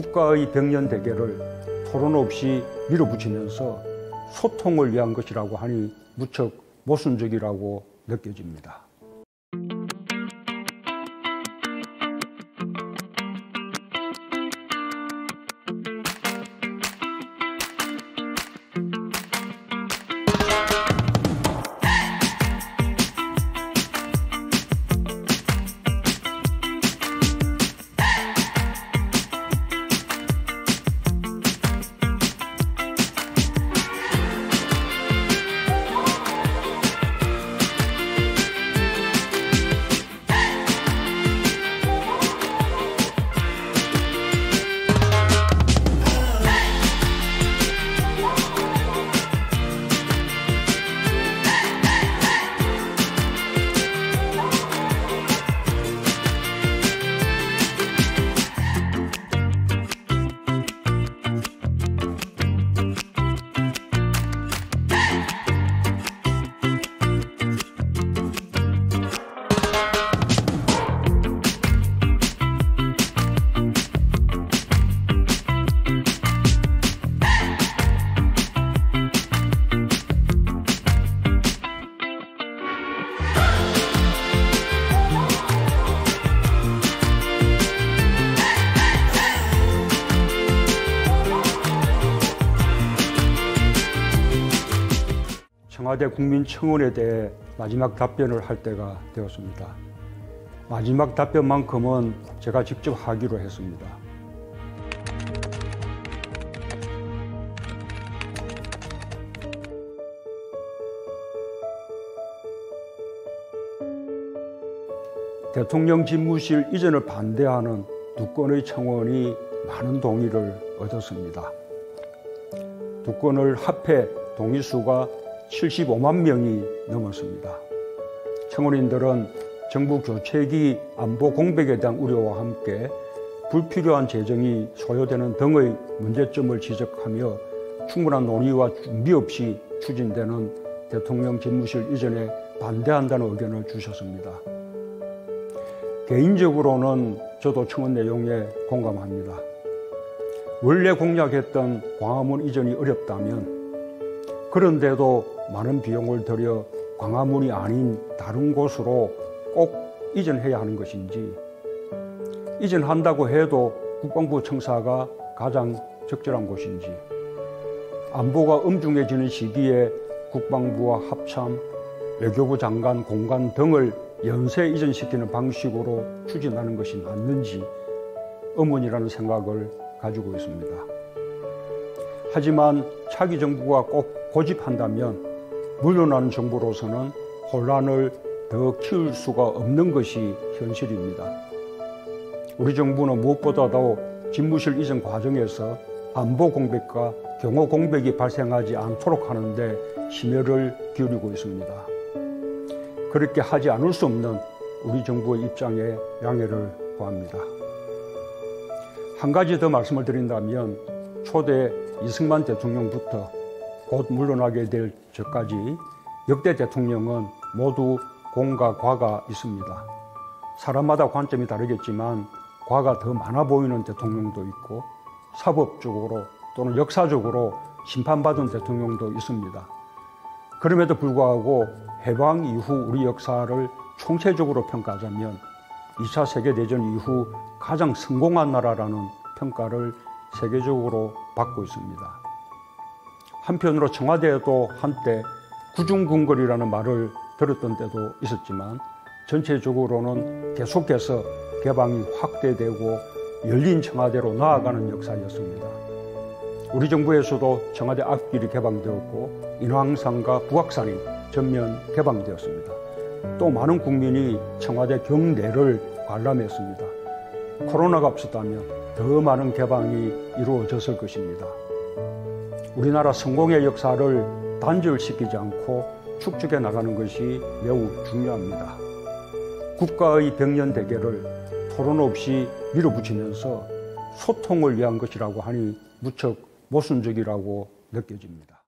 국가의 백년 대계를 토론 없이 밀어붙이면서 소통을 위한 것이라고 하니 무척 모순적이라고 느껴집니다. 청와대 국민청원에 대해 마지막 답변을 할 때가 되었습니다. 마지막 답변만큼은 제가 직접 하기로 했습니다. 대통령 집무실 이전을 반대하는 두 건의 청원이 많은 동의를 얻었습니다. 두 건을 합해 동의 수가 75만 명이 넘었습니다. 청원인들은 정부 교체기 안보 공백에 대한 우려와 함께 불필요한 재정이 소요되는 등의 문제점을 지적하며 충분한 논의와 준비 없이 추진되는 대통령 집무실 이전에 반대한다는 의견을 주셨습니다. 개인적으로는 저도 청원 내용에 공감합니다. 원래 공약했던 광화문 이전이 어렵다면 그런데도 많은 비용을 들여 광화문이 아닌 다른 곳으로 꼭 이전해야 하는 것인지 이전한다고 해도 국방부 청사가 가장 적절한 곳인지 안보가 엄중해지는 시기에 국방부와 합참, 외교부 장관 공간 등을 연쇄 이전시키는 방식으로 추진하는 것이 맞는지 의문이라는 생각을 가지고 있습니다. 하지만 차기 정부가 꼭 고집한다면 물러나는 정부로서는 혼란을 더 키울 수가 없는 것이 현실입니다. 우리 정부는 무엇보다도 집무실 이전 과정에서 안보 공백과 경호 공백이 발생하지 않도록 하는데 심혈을 기울이고 있습니다. 그렇게 하지 않을 수 없는 우리 정부의 입장에 양해를 구합니다. 한 가지 더 말씀을 드린다면 초대 이승만 대통령부터 곧 물러나게 될 저까지 역대 대통령은 모두 공과 과가 있습니다. 사람마다 관점이 다르겠지만 과가 더 많아 보이는 대통령도 있고 사법적으로 또는 역사적으로 심판받은 대통령도 있습니다. 그럼에도 불구하고 해방 이후 우리 역사를 총체적으로 평가하자면 2차 세계대전 이후 가장 성공한 나라라는 평가를 세계적으로 받고 있습니다. 한편으로 청와대에도 한때 구중궁궐이라는 말을 들었던 때도 있었지만 전체적으로는 계속해서 개방이 확대되고 열린 청와대로 나아가는 역사였습니다. 우리 정부에서도 청와대 앞길이 개방되었고 인왕산과 북악산이 전면 개방되었습니다. 또 많은 국민이 청와대 경내를 관람했습니다. 코로나가 없었다면 더 많은 개방이 이루어졌을 것입니다. 우리나라 성공의 역사를 단절시키지 않고 축적해 나가는 것이 매우 중요합니다. 국가의 백년 대계를 토론 없이 밀어붙이면서 소통을 위한 것이라고 하니 무척 모순적이라고 느껴집니다.